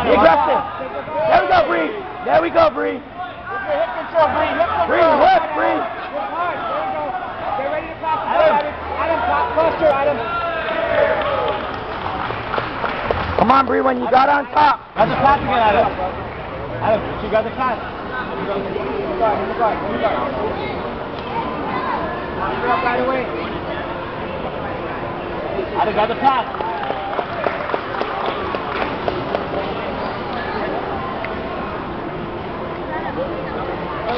Be aggressive. There we go, Bree. There we go, Bree. Bree. Bree, Bree. Pass Adam. Adam, cluster, Adam. Come on, Bree, when you got on top. Got the pass again, Adam. Adam, you got the pass. The guard, the guard,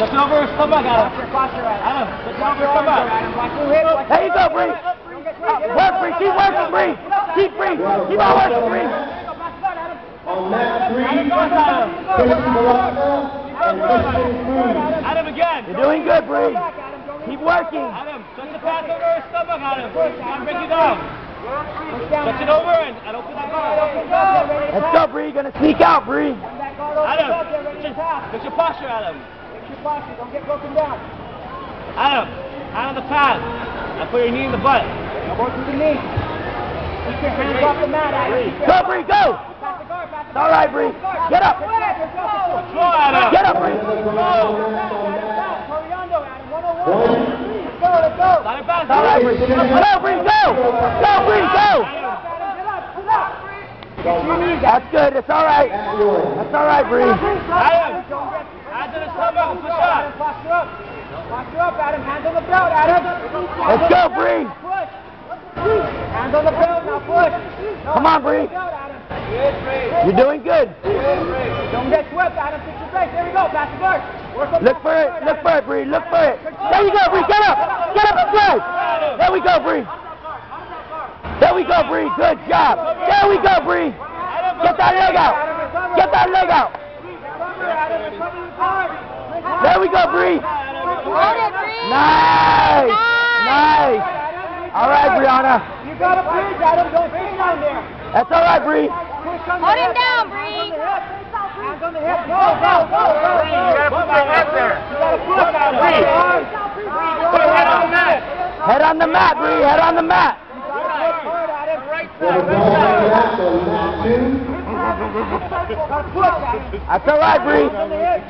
in the guard. You're up right away. Adam got the pass. Touch it over his stomach, Adam. It over his stomach. There you go, Bree. Work, Bree. Keep working, Bree. Keep Bree. Keep on working, Bree. On mat three, Timothy Malacca and Christian Cruz. Adam again. You're doing good, Bree. Keep working. Adam, touch the pass over his stomach, Adam. Can't break you down. Touch it over and, and open that guard. Let's go, Bree. Gonna sneak out, Bree. Adam, fix your posture, Adam. Don't get broken down. Adam, out of the pass. Now put your knee in the butt. Now work with the knee. Keep your hands off the mat, Adam. Go, Bree. Go. Pass the guard, pass the It's all right, Bree. Get up. Control, Adam. Get up, Bree. Toriando, Adam. 101. Let's go, let's go. Let it pass. It's all right, Bree. Go, Bree. Go. Go, Bree. Go. That's good. It's all right. That's all right, Bree. Adam, Let's go, Bree. Push. Hands on the belt, now push. Come on, Bree. You're doing good. Don't get swept, Adam. Fix your face. There we go. Pass the guard. Look for it. Look for it, Bree. Look for it. There you go, Bree. Get up. Get up and play. There we go, Bree. There we go, Bree. Good job. There we go, Bree. Get that leg out. Get that leg out. There we go, Bree. Hold it, Bree. Nice. Nice. All right, Bryana. You got a bridge, Adam. Don't stay down there. That's all right, Bree. Push on the Hold him down, Bree. on the hip. Hands on the hip. Go, go, go, go. You gotta put that head there. You gotta push, Adam. Bree. Put head on the mat. Head on the mat, Bree. Head on the mat. Hard, Adam. For the ball back on mat two, Gotta push, Adam. That's all right, Bree. On the hip.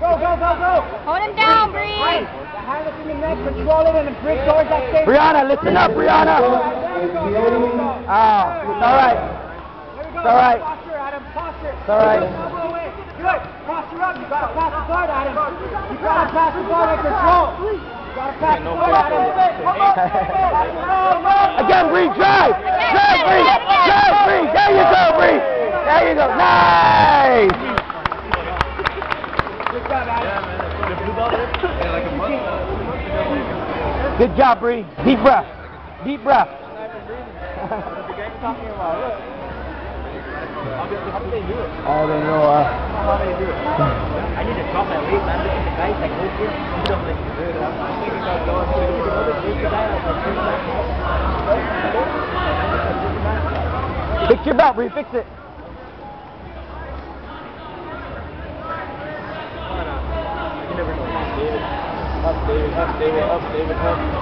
Go, go, go, go. Hold him down, Bree. The hand up in the neck, control it, and then bridge towards that same. Bryana, listen up, Bryana. There we go, there we go. Ah, it's all right. There we go. It's all right. Posture, Adam. Posture. It's all right. Elbow away. Good. Posture up. You gotta pass the guard, Adam. You gotta pass the guard with control. You gotta pass the guard, Adam. Again, Bree, drive. Drive, Bree. Drive, Bree. There you go, Bree. There you go. Nice. Good job, Bree. Deep breath. Deep breath. I don't know. Uh, I need to drop my weight, man. Look at the guys like this here. You don't like to do it. I'm thinking about going to the other guy. fix your belt, Bree. Fix it. You never know. Up, David. Up, David. Up, David. Up, David.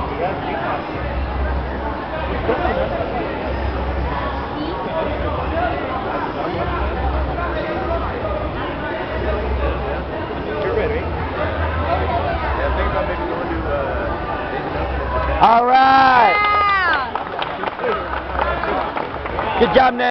You're ready. Yeah, think about maybe going to uh, All right. Yeah. Good job, Ned.